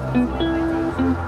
Thank you.